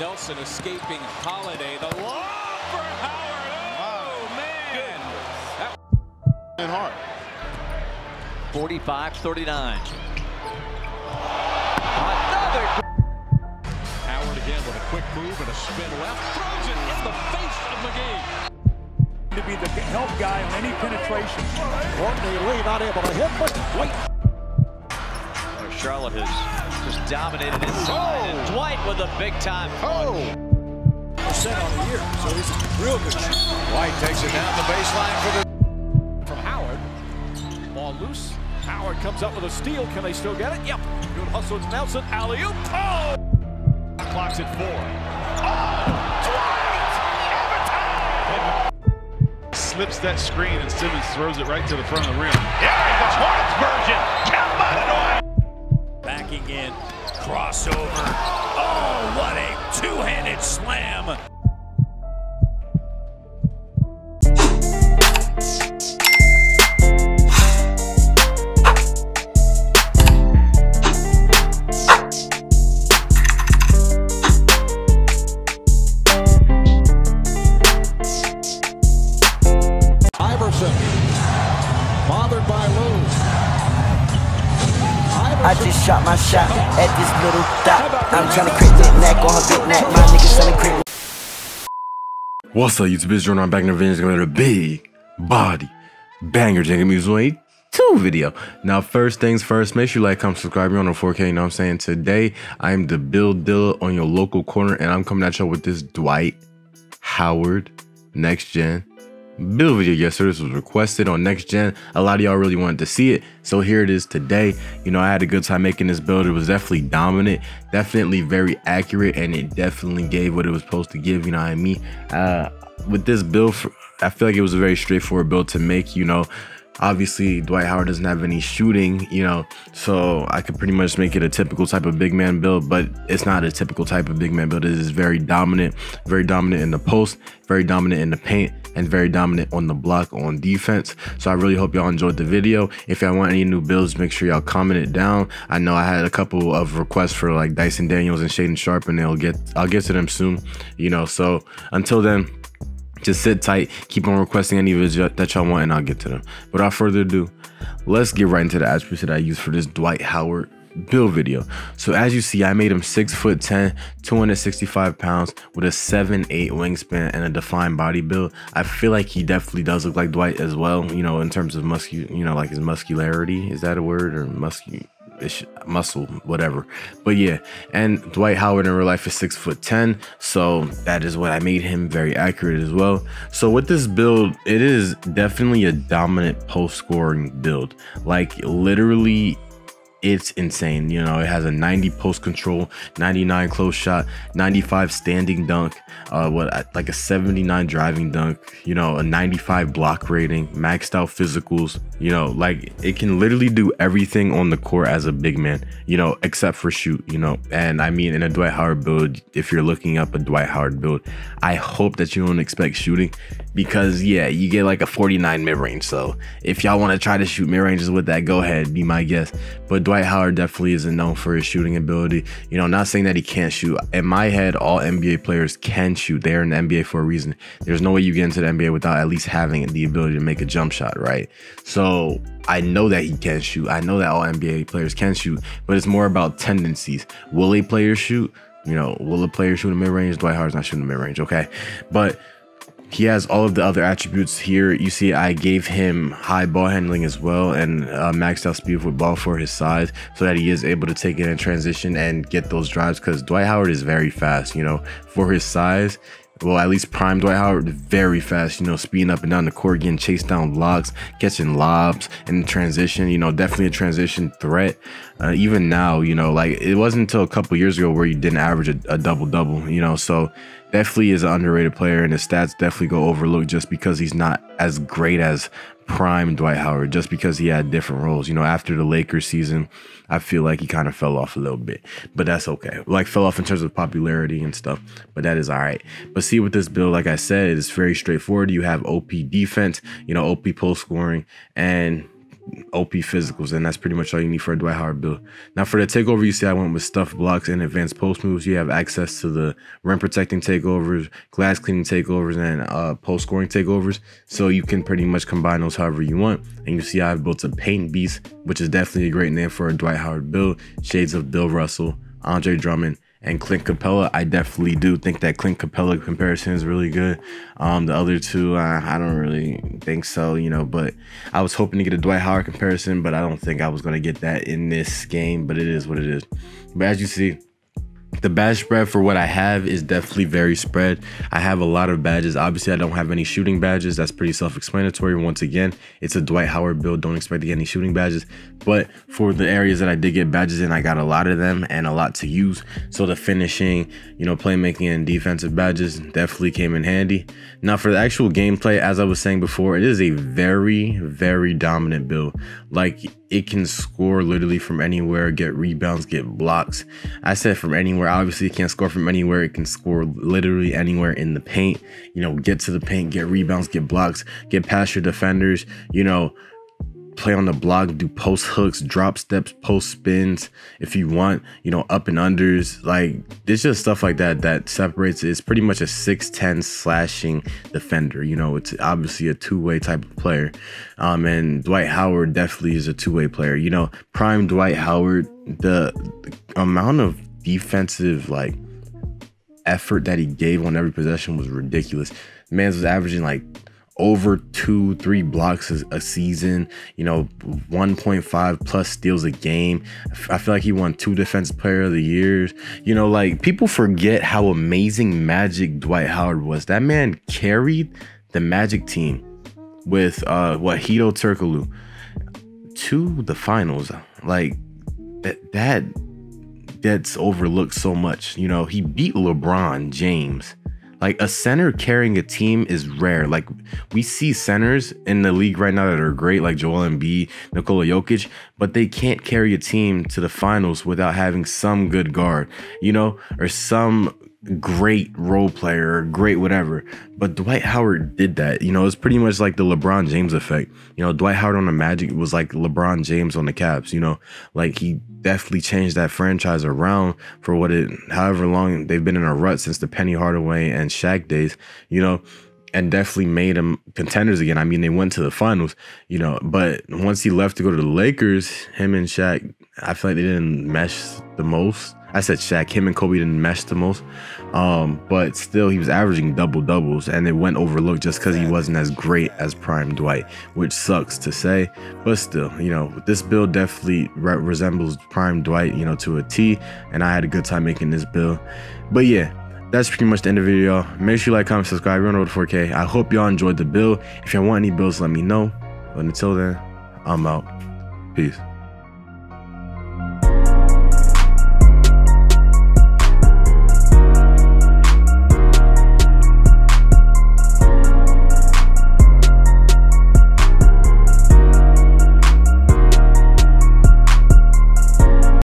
Nelson escaping Holiday. The lob for Howard. Oh, man. That and hard. 45-39. Another Howard again with a quick move and a spin left. Throws it in the face of McGee. to be the help guy on any penetration. Courtney Lee not able to hit, but Dwight. Uh, Charlotte has just dominated inside. Oh! And Dwight with a big time. Oh! percent on the year, so he's a real good shooter. White takes it down the baseline for the from Howard. Ball loose. Howard comes up with a steal. Can they still get it? Yep. Good hustle. It's Nelson. Alley oop. Oh! Clock's at four. Oh! Slips that screen and Simmons throws it right to the front of the rim. Yeah, the Hornets version. Count crossover. Oh, what a two-handed slam. Shot my shot at this little dot. I'm tryna crit that neck on her big neck. My crit. What's up, YouTube? It's Jordan. I'm back in the video. To a big body banger Jacob Music two video. Now, first things first, make sure you like, comment, subscribe. You're on the 4K. You know what I'm saying? Today, I'm the Bill dealer on your local corner, and I'm coming at you with this Dwight Howard next gen build video yesterday. This was requested on next gen. A lot of y'all really wanted to see it. So here it is today. You know, I had a good time making this build. It was definitely dominant, definitely very accurate, and it definitely gave what it was supposed to give. You know what I mean? Uh, with this build, I feel like it was a very straightforward build to make. You know, obviously Dwight Howard doesn't have any shooting, you know, so I could pretty much make it a typical type of big man build, but it's not a typical type of big man build. It is very dominant, very dominant in the post, very dominant in the paint, and very dominant on the block on defense. So I really hope y'all enjoyed the video. If y'all want any new builds, make sure y'all comment it down. I know I had a couple of requests for like Dyson Daniels and Shaedon Sharpe, and they'll get I'll get to them soon, you know. So until then just sit tight keep on requesting any videos that y'all want and i'll get to them without further ado let's get right into the attributes that i use for this dwight howard build video so as you see i made him six foot 10 265 pounds with a 7 8 wingspan and a defined body build i feel like he definitely does look like dwight as well you know in terms of muscu you know like his muscularity is that a word or muscu muscle, whatever. But yeah, and Dwight Howard in real life is six foot ten, so that is what I made him very accurate as well. So with this build, it is definitely a dominant post scoring build. Like literally it's insane. You know, it has a 90 post control, 99 close shot, 95 standing dunk, uh, what like a 79 driving dunk, you know, a 95 block rating, maxed out physicals, you know, like it can literally do everything on the court as a big man, you know, except for shoot, you know. And I mean, in a Dwight Howard build, if you're looking up a Dwight Howard build, I hope that you don't expect shooting because, yeah, you get like a 49 mid range. So if y'all want to try to shoot mid ranges with that, go ahead, be my guest. But Dwight Howard definitely isn't known for his shooting ability. You know, not saying that he can't shoot. In my head, all NBA players can shoot. They're in the NBA for a reason. There's no way you get into the NBA without at least having the ability to make a jump shot, right? So I know that he can shoot. I know that all NBA players can shoot, but it's more about tendencies. Will a player shoot? You know, will a player shoot in mid range? Dwight Howard's not shooting mid range, okay? But he has all of the other attributes here. You see, I gave him high ball handling as well and uh, maxed out speed with ball for his size so that he is able to take it in transition and get those drives because Dwight Howard is very fast, you know, for his size. Well, at least prime Dwight Howard, very fast, you know, speeding up and down the court, getting chased down blocks, catching lobs in transition, you know, definitely a transition threat. Uh, even now, you know, like it wasn't until a couple years ago where he didn't average a, a double double, you know, so definitely is an underrated player and his stats definitely go overlooked just because he's not as great as prime Dwight Howard just because he had different roles. You know, after the Lakers season, I feel like he kind of fell off a little bit, but that's okay. Like fell off in terms of popularity and stuff, but that is all right. But see with this build, like I said, it's very straightforward. You have OP defense, you know, OP post scoring and OP physicals, and that's pretty much all you need for a Dwight Howard build. Now for the takeover, you see I went with stuff blocks and advanced post moves. You have access to the rim protecting takeovers, glass cleaning takeovers, and uh, post scoring takeovers. So you can pretty much combine those however you want. And you see I've built a paint beast, which is definitely a great name for a Dwight Howard build. Shades of Bill Russell, Andre Drummond, and Clint Capela. I definitely do think that Clint Capela comparison is really good. Um, the other two, uh, I don't really think so, you know. But I was hoping to get a Dwight Howard comparison, but I don't think I was gonna get that in this game. But it is what it is. But as you see, the badge spread for what I have is definitely very spread. I have a lot of badges. Obviously, I don't have any shooting badges. That's pretty self-explanatory. Once again, it's a Dwight Howard build. Don't expect to get any shooting badges. But for the areas that I did get badges in, I got a lot of them and a lot to use. So the finishing, you know, playmaking and defensive badges definitely came in handy. Now for the actual gameplay, as I was saying before, it is a very, very dominant build. Like it can score literally from anywhere, get rebounds, get blocks. I said from anywhere. Obviously, it can't score from anywhere. It can score literally anywhere in the paint. You know, get to the paint, get rebounds, get blocks, get past your defenders. You know, play on the block, do post hooks, drop steps, post spins if you want, you know, up and unders. Like there's just stuff like that that separates It's pretty much a 6'10 slashing defender. You know, it's obviously a two-way type of player. Um, and Dwight Howard definitely is a two-way player. You know, prime Dwight Howard, the, the amount of defensive like effort that he gave on every possession was ridiculous. Man's was averaging like over two, three blocks a, a, season, you know, 1.5 plus steals a game. I feel like he won two defensive player of the years. You know, like people forget how amazing Magic Dwight Howard was. That man carried the Magic team with uh what Hedo Turkoglu to the finals. Like that that that's overlooked so much. You know, he beat LeBron James like a center carrying a team is rare. Like we see centers in the league right now that are great, like Joel Embiid, Nikola Jokic, but they can't carry a team to the finals without having some good guard, you know, or some great role player or great whatever. But Dwight Howard did that. You know, it's pretty much like the LeBron James effect. You know, Dwight Howard on the Magic was like LeBron James on the Cavs, You know, like he definitely changed that franchise around for what it, however long they've been in a rut since the Penny Hardaway and Shaq days. You know, and definitely made them contenders again. I mean, they went to the finals, you know, but once he left to go to the Lakers, him and Shaq, I feel like they didn't mesh the most. I said Shaq, him and Kobe didn't mesh the most. Um, but still, he was averaging double doubles, and it went overlooked just because he wasn't as great as Prime Dwight, which sucks to say. But still, you know, this build definitely re- resembles Prime Dwight, you know, to a T, and I had a good time making this build. But yeah, that's pretty much the end of the video. Make sure you like, comment, subscribe. Run over to 4K. I hope y'all enjoyed the build. If y'all want any builds, let me know. But until then, I'm out. Peace.